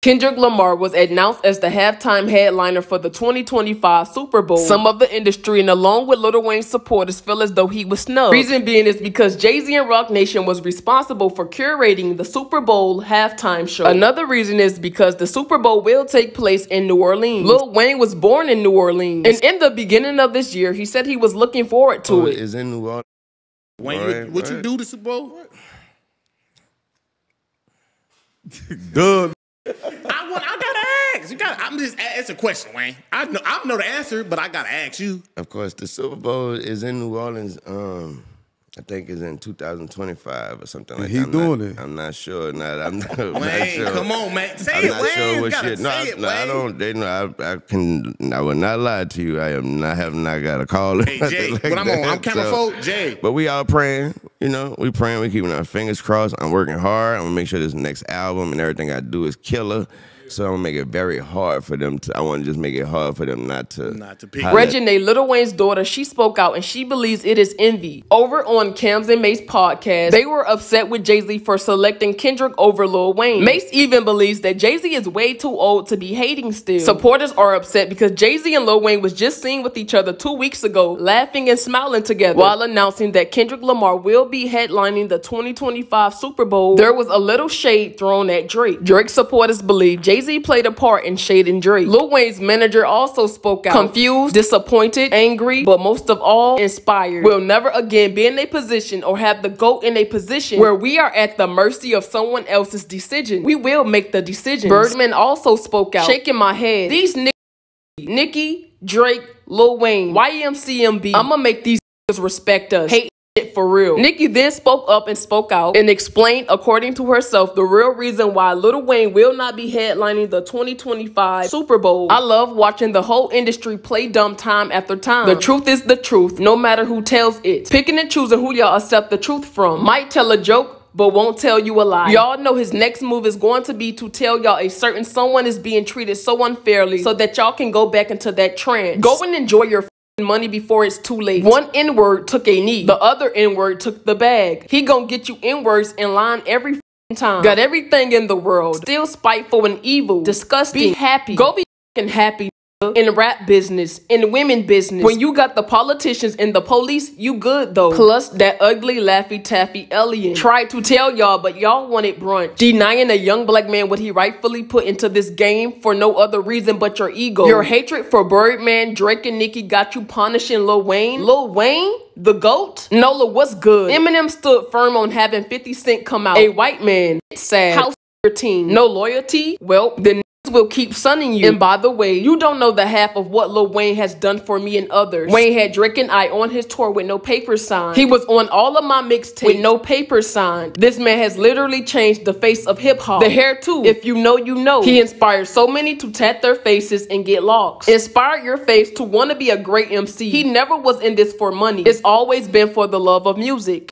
Kendrick Lamar was announced as the halftime headliner for the 2025 Super Bowl. Some of the industry and along with Lil Wayne's supporters feel as though he was snubbed. Reason being is because Jay-Z and Roc Nation was responsible for curating the Super Bowl halftime show. Another reason is because the Super Bowl will take place in New Orleans. Lil Wayne was born in New Orleans. And in the beginning of this year, he said he was looking forward to Oh, it. Is in New Orleans. Wayne, Right, what, what you do to Super Bowl? Duh. I want. I gotta ask. You got. I'm just. It's a question, Wayne. I know. I know the answer, but I gotta ask you. Of course, the Super Bowl is in New Orleans. Um, I think it's in 2025 or something like he that. I'm doing not, it. I'm not sure. Not, I'm not, I'm not Wayne, sure. come on, man. Say I'm it, not Wayne. sure You what gotta shit. No, say I, it, no, I don't. They know. I, I can. I will not lie to you. I am not have not got a call. Hey Jay, like when I'm on, I'm that, camera so- folk. Jay, But we all praying, you know, we praying, we keeping our fingers crossed. I'm working hard. I'm gonna make sure this next album and everything I do is killer. So I'm gonna make it very hard for them to I wanna just make it hard for them not to Not to pick. holler- Reginae, Lil Wayne's daughter, she spoke out and she believes it is envy. Over on Cams and Mase podcast, they were upset with Jay Z for selecting Kendrick over Lil Wayne. Mase even believes that Jay Z is way too old to be hating still. Supporters are upset because Jay Z and Lil Wayne was just seen with each other two weeks ago, laughing and smiling together while announcing that Kendrick Lamar will be headlining the 2025 Super Bowl. There was a little shade thrown at Drake. Drake supporters believe Jay Z played a part in shading Drake. Lil Wayne's manager also spoke out, confused, disappointed, angry, but most of all, inspired. We'll never again be in a position or have the GOAT in a position where we are at the mercy of someone else's decision. We will make the decision. Birdman also spoke out, shaking my head. These Nicki, Drake, Lil Wayne, YMCMB, I'ma make these respect us. Hate for real. Nicki then spoke up and spoke out and explained, according to herself, the real reason why Lil Wayne will not be headlining the 2025 Super Bowl. I love watching the whole industry play dumb time after time. The truth is the truth, no matter who tells it. Picking and choosing who y'all accept the truth from. Might tell a joke, but won't tell you a lie. Y'all know his next move is going to be to tell y'all a certain someone is being treated so unfairly so that y'all can go back into that trance. Go and enjoy your money before it's too late. One N-word took a knee. The other N-word took the bag. He gonna get you N-words in line every f***ing time. Got everything in the world. Still spiteful and evil. Disgusting. Be happy. Go be f***ing happy in rap business, in women business. When you got the politicians and the police, you good though. Plus that ugly Laffy Taffy alien tried to tell y'all, but y'all wanted brunch. Denying a young black man what he rightfully put into this game for no other reason but your ego. Your hatred for Birdman, Drake, and Nicki got you punishing Lil Wayne. Lil Wayne? The GOAT? Nola, what's good? Eminem stood firm on having 50 Cent come out. A white man. It's sad. House your. No loyalty? Well, then will keep sunning you. And by the way, you don't know the half of what Lil Wayne has done for me and others. Wayne had Drake and I on his tour with no paper signed. He was on all of my mixtapes with no paper signed. This man has literally changed the face of hip hop. The hair too. If you know, you know. He inspired so many to tat their faces and get locks. Inspired your face to want to be a great MC. He never was in this for money. It's always been for the love of music.